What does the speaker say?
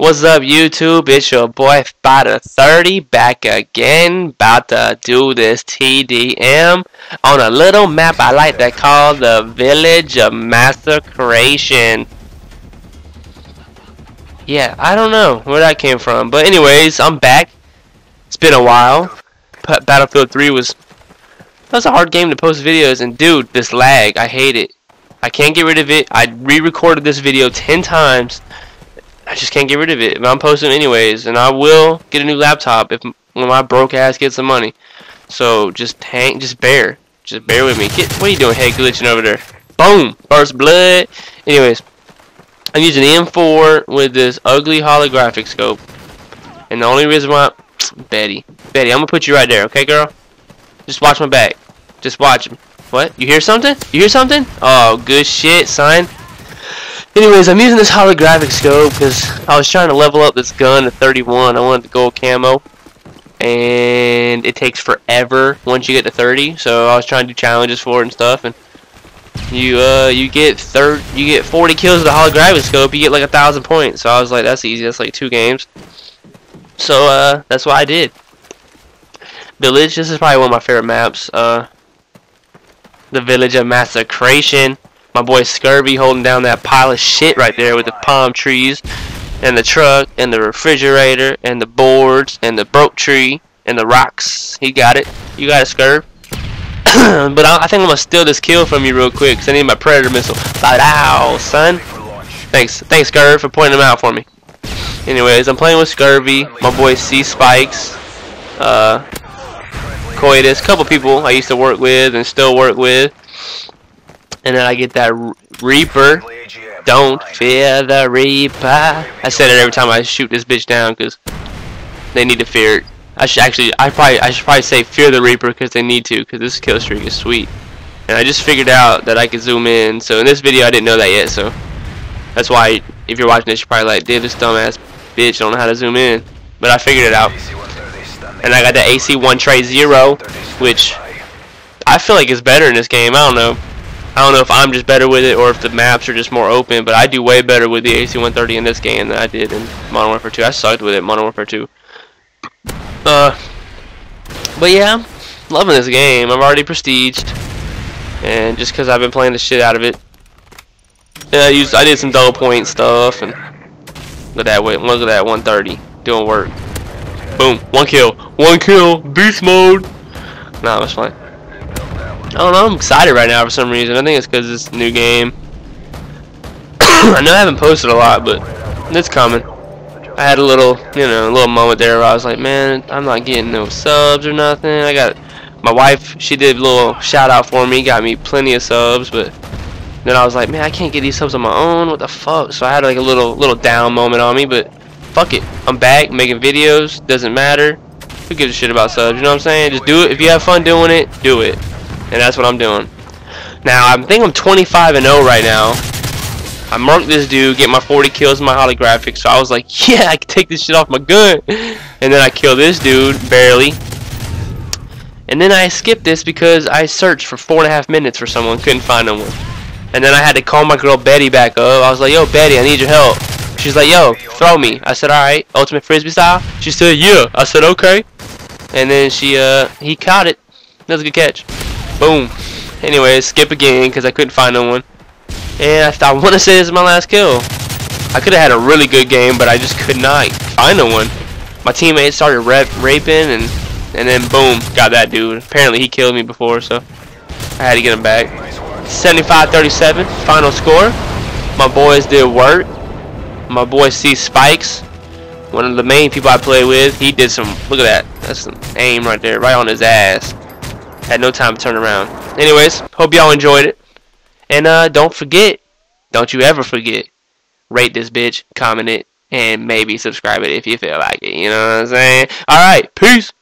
What's up, YouTube? It's your boy Spyda30 back again, about to do this TDM on a little map I like to call the Village of Massacration. Yeah, I don't know where that came from, but anyways, I'm back. It's been a while. Battlefield 3 was that was a hard game to post videos, and dude, this lag, I hate it. I can't get rid of it. I re-recorded this video 10 times I just can't get rid of it. But I'm posting anyways, and I will get a new laptop if when my broke ass gets some money. So just hang, just bear, just bear with me. Get, what are you doing, head glitching over there? Boom, first blood. Anyways, I'm using the M4 with this ugly holographic scope, and the only reason why, Betty, Betty, I'm gonna put you right there, okay, girl? Just watch my back. Just watch. What? You hear something? You hear something? Oh, good shit, son. Anyways, I'm using this holographic scope because I was trying to level up this gun to 31. I wanted the gold camo. And it takes forever once you get to 30. So I was trying to do challenges for it and stuff. And you uh you get third you get 40 kills with the holographic scope. You get like a thousand points. So I was like, that's easy. That's like two games. So uh that's what I did. Village. This is probably one of my favorite maps. Uh, the Village of Massacration. My boy Scurvy holding down that pile of shit right there with the palm trees and the truck and the refrigerator and the boards and the broke tree and the rocks. He got it. You got it, Scurv. but I, I, think I'm gonna steal this kill from you real quick because I need my predator missile. Ow, son. Thanks, thanks, Scurv, for pointing them out for me. Anyways, I'm playing with Scurvy, my boy C Spikes, uh, Coitus, couple people I used to work with and still work with. And then I get that Reaper. Don't fear the Reaper. I said it every time I shoot this bitch down because they need to fear it. I should actually, I probably, I should probably say fear the Reaper because they need to because this kill streak is sweet. And I just figured out that I could zoom in. So in this video, I didn't know that yet. So that's why, if you're watching this, you're probably like, dude, this dumbass bitch don't know how to zoom in. But I figured it out. And I got the AC-130, which I feel like is better in this game. I don't know. I don't know if I'm just better with it or if the maps are just more open, but I do way better with the AC-130 in this game than I did in Modern Warfare 2. I sucked with it Modern Warfare 2. Uh, but yeah, loving this game. I'm already prestiged, and just because I've been playing the shit out of it. Yeah, I used I did some double point stuff, and look at that. Look at that 130 doing work. Boom, one kill, one kill, beast mode. Nah, that's fine. I don't know, I'm excited right now for some reason. I think it's because it's a new game. I know I haven't posted a lot, but it's coming. I had a little, you know, a little moment there where I was like, man, I'm not getting no subs or nothing. I got my wife, she did a little shout out for me, got me plenty of subs, but then I was like, man, I can't get these subs on my own. What the fuck? So I had like a little little down moment on me, but fuck it. I'm back making videos. Doesn't matter. Who gives a shit about subs? You know what I'm saying? Just do it. If you have fun doing it, do it and that's what I'm doing. Now, I think I'm 25 and 0 right now. I marked this dude, get my 40 kills in my holographic, so I was like, yeah, I can take this shit off my gun. And then I kill this dude, barely. And then I skipped this because I searched for four and a half minutes for someone, couldn't find no one. And then I had to call my girl Betty back up. I was like, yo, Betty, I need your help. She's like, yo, throw me. I said, alright, ultimate frisbee style? She said, yeah. I said, okay. And then she, uh, he caught it. That was a good catch. Boom. Anyways, skip again because I couldn't find no one. And I, I want to say this is my last kill. I could have had a really good game, but I just could not find no one. My teammates started raping, and and then boom, got that dude. Apparently he killed me before, so I had to get him back. 75-37, final score. My boys did work. My boy C Spikes, one of the main people I play with, he did some, look at that, that's some aim right there, right on his ass. Had no time to turn around. Anyways, hope y'all enjoyed it. And uh, don't forget, don't you ever forget, rate this bitch, comment it, and maybe subscribe it if you feel like it. You know what I'm saying? Alright, peace.